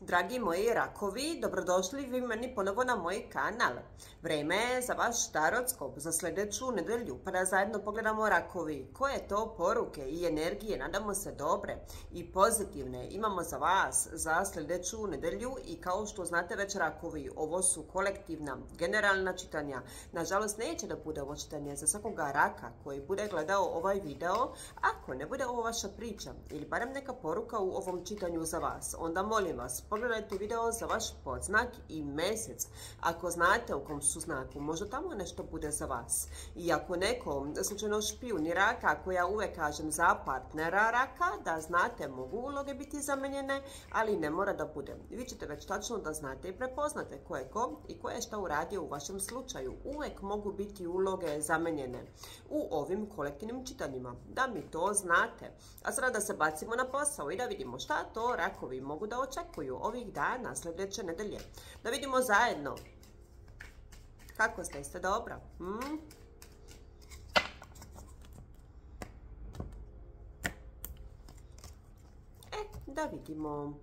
Dragi moji rakovi, dobrodošli vi meni ponovo na moj kanal. Vreme je za vaš tarotskop za sljedeću nedelju, pa da zajedno pogledamo rakovi. Koje to poruke i energije, nadamo se dobre i pozitivne, imamo za vas za sljedeću nedelju i kao što znate već rakovi, ovo su kolektivna, generalna čitanja. Nažalost, neće da bude ovo čitanje za svakoga raka koji bude gledao ovaj video. Ako ne bude ovo vaša priča ili barem neka poruka u ovom čitanju za vas, onda molim vas, pogledajte video za vaš podznak i mjesec. Ako znate u kom su znaku, možda tamo nešto bude za vas. I ako neko, slučajno špijuni raka, ako ja uvek kažem za partnera raka, da znate, mogu uloge biti zamenjene, ali ne mora da bude. Vi ćete već tačno da znate i prepoznate ko je ko i ko je šta uradio u vašem slučaju. Uvek mogu biti uloge zamenjene u ovim kolektivnim čitanjima. Da mi to znate. A sada da se bacimo na posao i da vidimo šta to rakovi mogu da očekuju ovih dana, sljedeće nedelje. Da vidimo zajedno. Kako ste? Ste dobro? Hmm? E, da vidimo.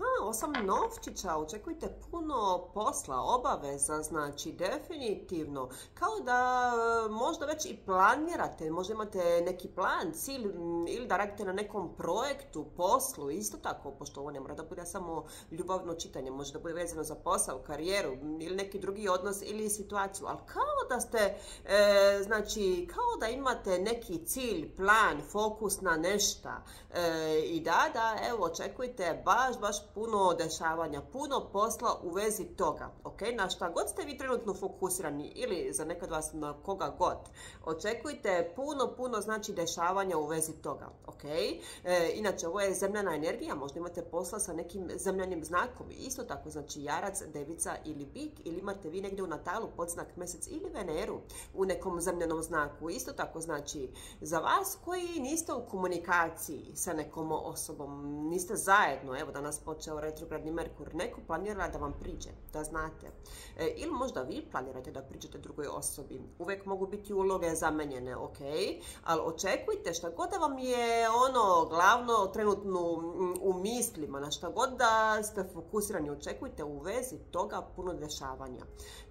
Ha, osam novčića, očekujte puno posla, obaveza, znači definitivno. Kao da e, možda već i planirate, možda imate neki plan, cilj ili da radite na nekom projektu, poslu, isto tako, pošto ovo ne mora da bude samo ljubavno čitanje, može da bude vezano za posao, karijeru ili neki drugi odnos ili situaciju, ali kao da ste, e, znači, kao da imate neki cilj, plan, fokus na nešta e, i da, da, evo, očekujte baš, baš puno dešavanja, puno posla u vezi toga. Ok, na šta god ste vi trenutno fokusirani ili za nekad vas na koga god. Očekujte puno, puno znači dešavanja u vezi toga. Ok, e, inače ovo je zemljana energija, možda imate posla sa nekim zemljanim znakom. Isto tako znači jarac, devica ili bik ili imate vi negdje u Natalu podznak mjesec ili Veneru u nekom zemljanom znaku. Isto tako znači za vas koji niste u komunikaciji sa nekom osobom, niste zajedno, evo danas počeo retrogradni Merkur, neko planira da vam priđe, da znate. E, ili možda vi planirate da priđete drugoj osobi. Uvijek mogu biti uloge zamenjene, ok, ali očekujte šta god da vam je ono glavno trenutno u mislima, na šta god da ste fokusirani, očekujte u vezi toga puno dešavanja.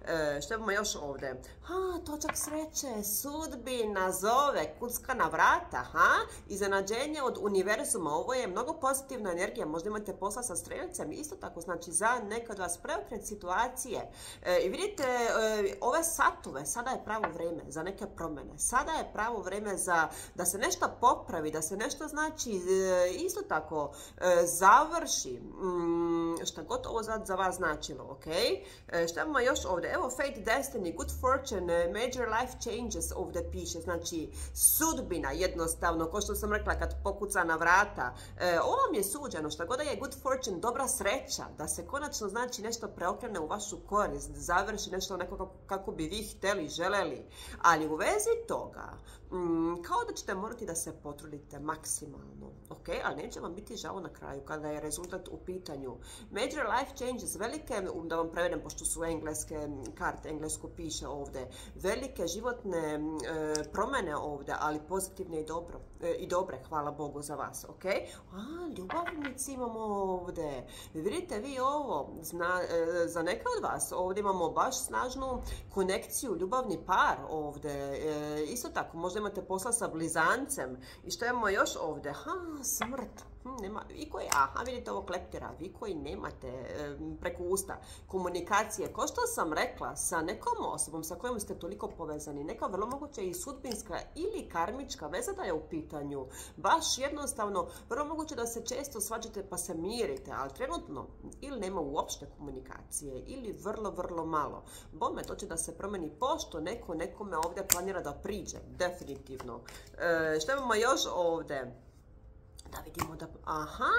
E, što imamo još ovdje? Ha, točak sreće, sudbina, zove, kucka na vrata, ha? Iznenađenje od univerzuma, ovo je mnogo pozitivna energija, možda imate posla strelcem, isto tako, znači za nekad vas preokret situacije. E, I vidite, e, ove satove, sada je pravo vrijeme za neke promjene, sada je pravo vrijeme za da se nešto popravi, da se nešto znači e, isto tako završi, mm, šta god ovo za vas značilo, ok? Šta imamo još ovdje? Evo, fate, destiny, good fortune, major life changes ovdje piše, znači sudbina jednostavno, ko što sam rekla kad pokuca na vrata, ovo vam je suđeno, šta god je good fortune, dobra sreća, da se konačno znači nešto preokrene u vašu korist, završi nešto onako kako bi vi htjeli, želeli. Ali u vezi toga, mm, kao da ćete morati da se potrudite maksimalno, ok? Ali neće vam biti žao na kraju kada je rezultat u pitanju. Major life changes, velike, um, da vam prevedem pošto su engleske karte, englesko piše ovdje, velike životne e, promjene ovdje, ali pozitivne i, dobro, e, i dobre, hvala Bogu za vas, ok? A, ljubavnici imamo ovdje. Vidite vi ovo, e, za neke od vas ovdje imamo baš snažnu konekciju, ljubavni par ovdje. E, isto tako, možda imate posla sa blizancem. I što imamo još ovdje? Ha, smrt. Hm, nema, vi koji, aha, vidite ovo kleptira, vi koji nemate preko usta komunikacije, ko što sam rekla, sa nekom osobom sa kojom ste toliko povezani, neka vrlo moguće i sudbinska ili karmička veza da je u pitanju. Baš jednostavno, vrlo moguće da se često svađate pa se mirite, ali trenutno ili nema uopšte komunikacije ili vrlo, vrlo malo. Bome, to će da se promeni pošto neko nekome ovdje planira da priđe, definitivno. E, što imamo još ovdje? Da vidimo da... Aha,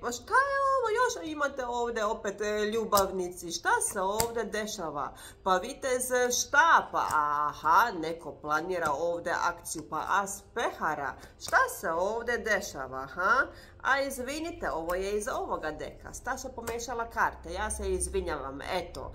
pa šta je ovo još imate ovdje opet e, ljubavnici? Šta se ovdje dešava? Pa vitez šta? Pa aha, neko planira ovdje akciju. Pa as pehara. Šta se ovdje dešava? A izvinite, ovo je iz ovoga deka. Staša pomešala karte. Ja se izvinjavam. Eto.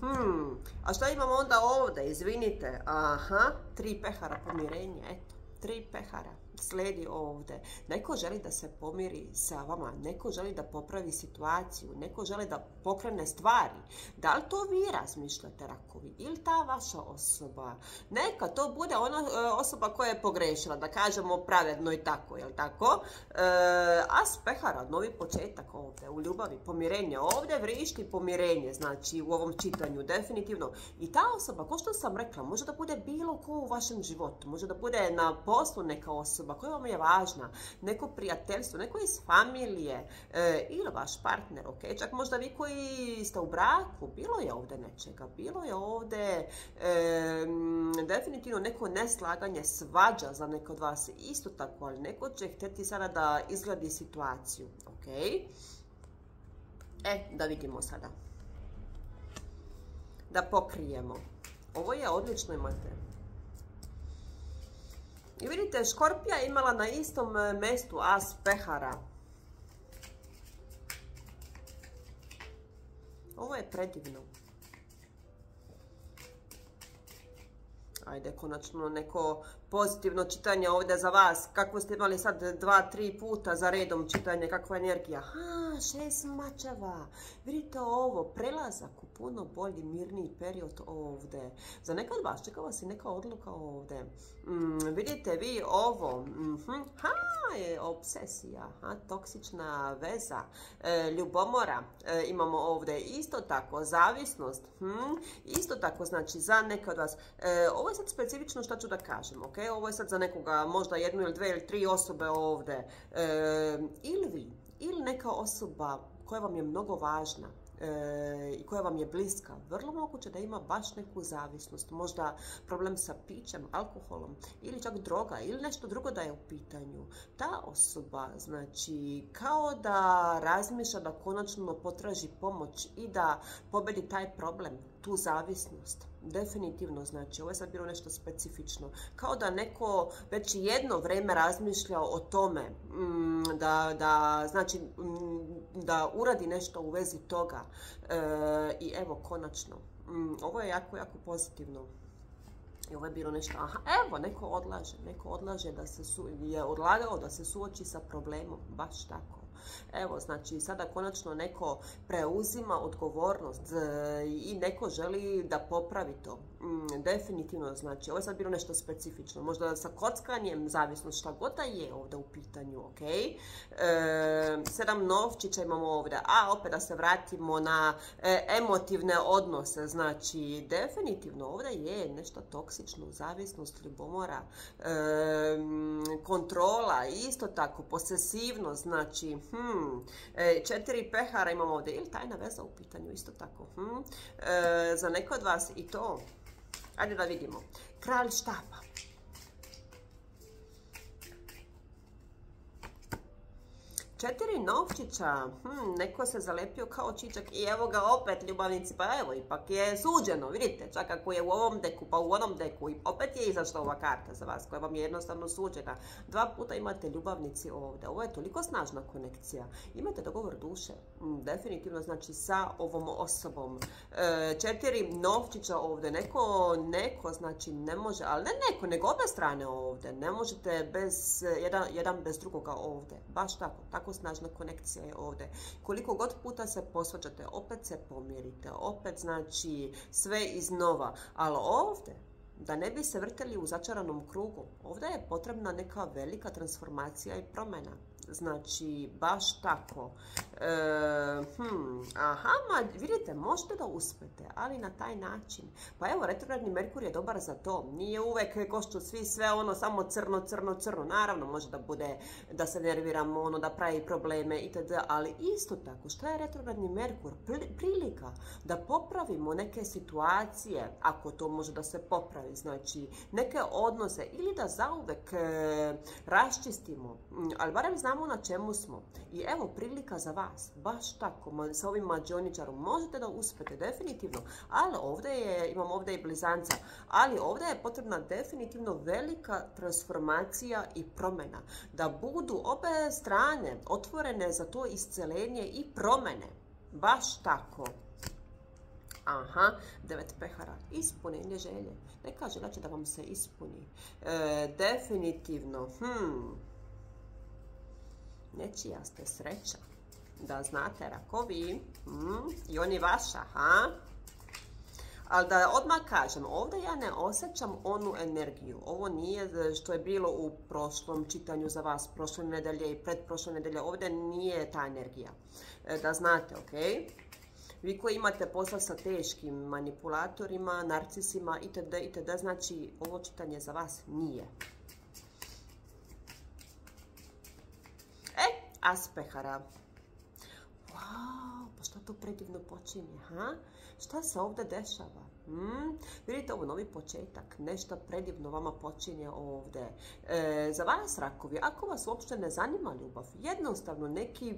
hmm. A šta imamo onda ovdje? Izvinite. Aha, tri pehara pomirenja. Eto tri pehara. Slijedi ovdje. Neko želi da se pomiri sa vama, neko želi da popravi situaciju, neko želi da pokrene stvari. Da li to vi razmišljate, rakovi, ili ta vaša osoba? Neka to bude ona e, osoba koja je pogrešila, da kažemo pravedno i tako, jel tako? E, spehara, novi početak ovdje, u ljubavi, pomirenje. Ovdje vrišti pomirenje, znači u ovom čitanju, definitivno. I ta osoba, ko što sam rekla, može da bude bilo ko u vašem životu, može da bude na poslu neka osoba koja vam je važna, neko prijateljstvo, neko iz familije e, ili vaš partner, ok? Čak možda vi koji ste u braku, bilo je ovdje nečega, bilo je ovdje e, definitivno neko neslaganje, svađa za neko od vas, isto tako, ali neko će htjeti sada da izgledi situaciju, ok? E, da vidimo sada. Da pokrijemo. Ovo je odlično imate. I vidite, Škorpija je imala na istom e, mestu as pehara. Ovo je predivno. Ajde, konačno neko pozitivno čitanje ovdje za vas. Kako ste imali sad dva, tri puta za redom čitanje, kakva energija. Ha, šest mačeva. Vidite ovo, prelazak u puno bolji, mirniji period ovdje. Za neka od vas čekava se neka odluka ovdje. Mm, vidite vi ovo, mhm, ha, je obsesija, ha, toksična veza, e, ljubomora. E, imamo ovdje isto tako, zavisnost. Hm, isto tako, znači, za neka od vas. E, ovo sad specifično što ću da kažem, ok? Ovo je sad za nekoga, možda jednu ili dve ili tri osobe ovdje. ili vi, ili neka osoba koja vam je mnogo važna, E, i koja vam je bliska, vrlo moguće da ima baš neku zavisnost, možda problem sa pićem, alkoholom ili čak droga ili nešto drugo da je u pitanju. Ta osoba, znači, kao da razmišlja da konačno potraži pomoć i da pobedi taj problem, tu zavisnost. Definitivno, znači, ovo je sad bilo nešto specifično. Kao da neko već jedno vrijeme razmišlja o tome mm, da, da, znači, mm, da uradi nešto u vezi toga. E, I evo, konačno. Mm, ovo je jako, jako pozitivno. I ovo je bilo nešto, aha, evo, neko odlaže, neko odlaže da se su, je odlagao da se suoči sa problemom, baš tako. Evo, znači sada konačno neko preuzima odgovornost e, i neko želi da popravi to. Mm, definitivno, znači, ovo je sad bilo nešto specifično. Možda sa kockanjem, zavisnost šta god je ovdje u pitanju, ok? E, sedam novčića imamo ovdje. A, opet da se vratimo na e, emotivne odnose. Znači, definitivno ovdje je nešto toksično, zavisnost, ljubomora, kontrola, isto tako, posesivnost, znači, Hmm. E, četiri pehara imamo ovdje. Ili tajna veza u pitanju, isto tako. E, za neko od vas i to. Ajde da vidimo. Četiri novčića, hm, neko se zalepio kao čičak i evo ga opet ljubavnici, pa evo ipak je suđeno, vidite, čak ako je u ovom deku pa u onom deku i opet je izašla ova karta za vas koja vam je jednostavno suđena. Dva puta imate ljubavnici ovdje, ovo je toliko snažna konekcija, imate dogovor duše, hm, definitivno znači sa ovom osobom. E, četiri novčića ovdje, neko, neko znači ne može, ali ne neko, nego obe strane ovdje, ne možete bez, jedan, jedan bez drugoga ovdje, baš tako, tako snažna konekcija je ovdje. Koliko god puta se posvađate, opet se pomirite, opet znači sve iznova. Ali ovdje, da ne bi se vrteli u začaranom krugu, ovdje je potrebna neka velika transformacija i promjena. Znači, baš tako. E, hmm, aha, ma vidite, možete da uspete, ali na taj način. Pa evo, retrogradni Merkur je dobar za to. Nije uvek košću svi sve ono samo crno, crno, crno. Naravno, može da bude da se nerviramo, ono da pravi probleme itd. Ali isto tako, šta je retrogradni Merkur? Prilika da popravimo neke situacije, ako to može da se popravi, znači neke odnose ili da zauvek e, raščistimo. Ali barem znamo znamo na čemu smo. I evo prilika za vas, baš tako, sa ovim mađoničarom možete da uspete definitivno, ali ovdje je, imam ovdje i blizanca, ali ovdje je potrebna definitivno velika transformacija i promjena. Da budu obe strane otvorene za to iscelenje i promjene. Baš tako. Aha, devet pehara. Ispunjenje želje. Neka želja će da vam se ispuni. E, definitivno. Hmm. Nečija ste sreća. Da znate, rakovi. Hmm. I oni vaša, ha? Ali da odmah kažem, ovdje ja ne osjećam onu energiju. Ovo nije što je bilo u prošlom čitanju za vas, prošle nedelje i predprošle nedelje. Ovdje nije ta energija. E, da znate, ok? Vi koji imate posla sa teškim manipulatorima, narcisima itd. itd. Znači, ovo čitanje za vas nije. E, aspehara. Wow, pa što to predivno počinje, ha? Šta se ovdje dešava? Hmm? Vidite ovo novi početak, nešto predivno vama počinje ovdje. E, za vas rakovi, ako vas uopšte ne zanima ljubav, jednostavno neki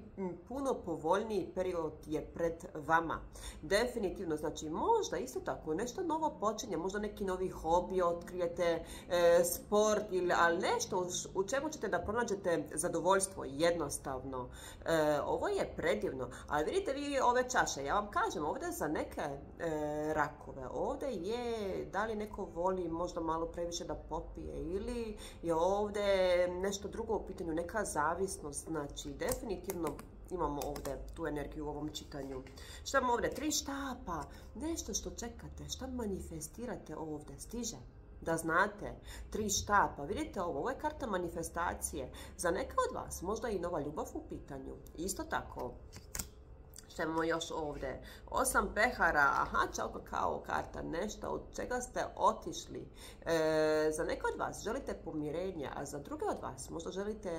puno povoljniji period je pred vama. Definitivno, znači možda isto tako nešto novo počinje, možda neki novi hobi otkrijete, e, sport ili ali nešto u čemu ćete da pronađete zadovoljstvo jednostavno. E, ovo je predivno, ali vidite vi ove čaše, ja vam kažem, ovdje za neke rakove, ovdje je da li neko voli možda malo previše da popije ili je ovdje nešto drugo u pitanju, neka zavisnost, znači definitivno imamo ovdje tu energiju u ovom čitanju. Šta imamo ovdje? Tri štapa, nešto što čekate, šta manifestirate ovdje, stiže da znate, tri štapa. Vidite ovo, ovo je karta manifestacije. Za neke od vas možda i nova ljubav u pitanju. Isto tako, imamo još ovdje? Osam pehara, aha, čao kao karta, nešto od čega ste otišli. E, za neke od vas želite pomirenje, a za druge od vas možda želite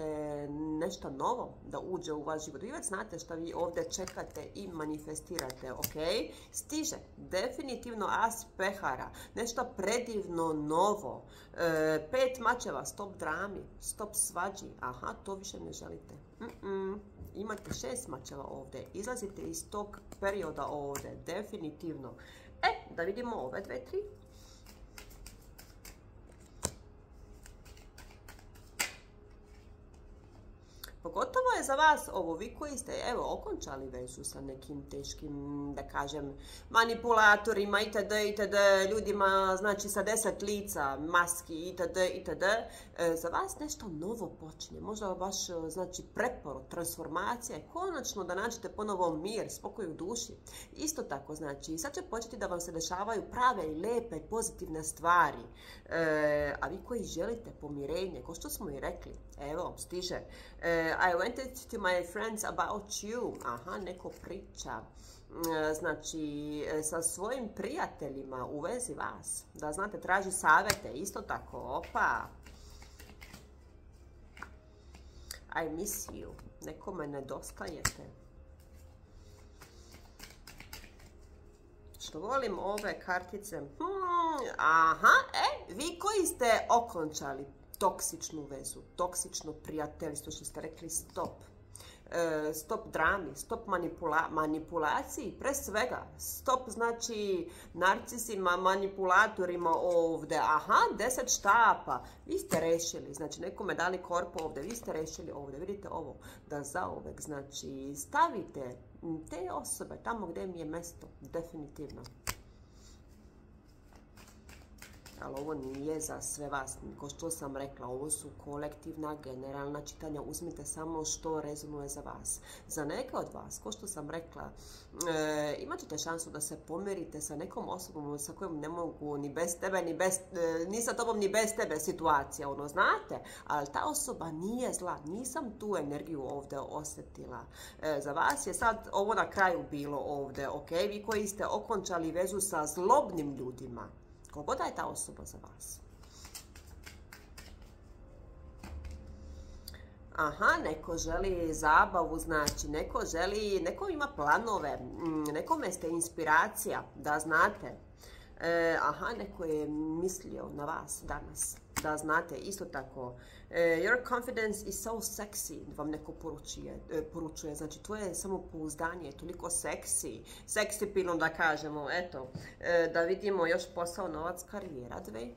nešto novo da uđe u vaš život. Vi već znate što vi ovdje čekate i manifestirate, ok? Stiže, definitivno as pehara, nešto predivno novo. E, pet mačeva, stop drami, stop svađi, aha, to više ne želite. Mm imate šest mačeva ovdje, izlazite iz tog perioda ovdje, definitivno. E, da vidimo ove dve, tri. Pogotovo je za vas ovo, vi koji ste evo, okončali vezu sa nekim teškim, da kažem, manipulatorima itd. itd. ljudima, znači sa deset lica, maski itd. itd. E, za vas nešto novo počinje, možda vaš znači, preporod, transformacija i konačno da nađete ponovo mir, spokoj u duši. Isto tako, znači, sad će početi da vam se dešavaju prave i lepe i pozitivne stvari. E, a vi koji želite pomirenje, ko što smo i rekli, evo, stiže, e, I went to my friends about you. Aha, neko priča. Mm, znači, e, sa svojim prijateljima u vezi vas. Da znate, traži savete. Isto tako, opa. I miss you. Nekome nedostajete. Što volim ove kartice. Hmm, aha, e, vi koji ste okončali toksičnu vezu, toksično prijateljstvo, što ste rekli stop. E, stop drami, stop manipulaciji, pre svega. Stop znači narcisima, manipulatorima ovdje. Aha, deset štapa. Vi ste rešili, znači nekome dali korpo ovdje, vi ste rešili ovdje. Vidite ovo, da zauvek, znači stavite te osobe tamo gdje mi je mesto, definitivno ali ovo nije za sve vas. Ko što sam rekla, ovo su kolektivna, generalna čitanja. Uzmite samo što rezonuje za vas. Za neke od vas, ko što sam rekla, e, imat ćete šansu da se pomerite sa nekom osobom sa kojom ne mogu ni bez tebe, ni, bez, e, ni sa tobom, ni bez tebe situacija. Ono, znate, ali ta osoba nije zla. Nisam tu energiju ovdje osjetila. E, za vas je sad ovo na kraju bilo ovdje, ok? Vi koji ste okončali vezu sa zlobnim ljudima, Kogoda je ta osoba za vas? Aha, neko želi zabavu, znači neko želi, neko ima planove, mm, nekome ste inspiracija, da znate. E, aha, neko je mislio na vas danas, da znate, isto tako. E, your confidence is so sexy, vam neko poručuje, e, poručuje. znači tvoje samopouzdanje je toliko seksi, seksi pilom da kažemo, eto, da vidimo još posao, novac, karijera, dve.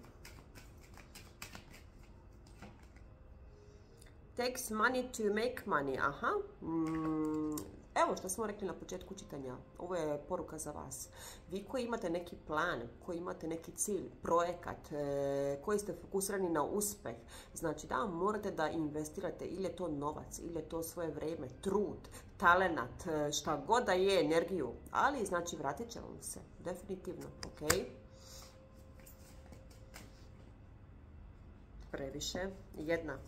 Takes money to make money, aha. Mm, Evo što smo rekli na početku čitanja, ovo je poruka za vas. Vi koji imate neki plan, koji imate neki cilj, projekat, e, koji ste fokusirani na uspjeh, znači da morate da investirate. Ili je to novac, ili je to svoje vrijeme, trud, talenat, e, šta god da je, energiju, ali znači vratit će vam se, definitivno, ok? Previše, jedna,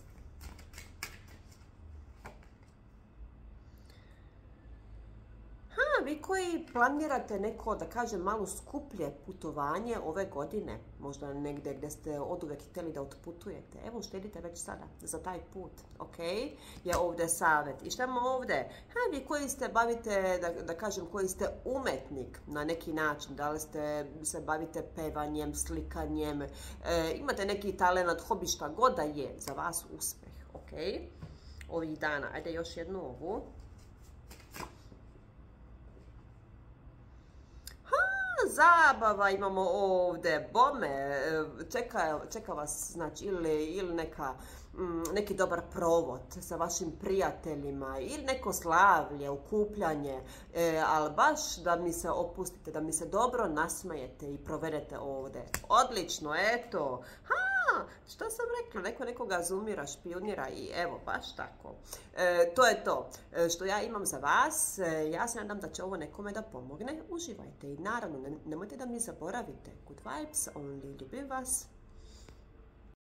vi koji planirate neko, da kažem, malo skuplje putovanje ove godine, možda negdje gdje ste od uvijek htjeli da otputujete, evo štedite već sada za taj put, ok? Je ovdje savjet. I šta imamo ovdje? Ha, vi koji ste bavite, da, da kažem, koji ste umetnik na neki način, da li ste, se bavite pevanjem, slikanjem, e, imate neki talent, hobi šta god da je, za vas uspjeh, ok? Ovih dana. Ajde još jednu ovu. Zabava imamo ovdje, bome, e, čeka, čeka vas znači, ili, ili neka, mm, neki dobar provod sa vašim prijateljima ili neko slavlje, okupljanje, e, ali baš da mi se opustite, da mi se dobro nasmejete i provedete ovdje. Odlično, eto. Ha, što sam rekla, neko nekoga zumira, špionira i evo, baš tako. E, to je to e, što ja imam za vas. E, ja se nadam da će ovo nekome da pomogne. Uživajte i naravno nemojte da mi zaboravite. Good vibes only, ljubim vas.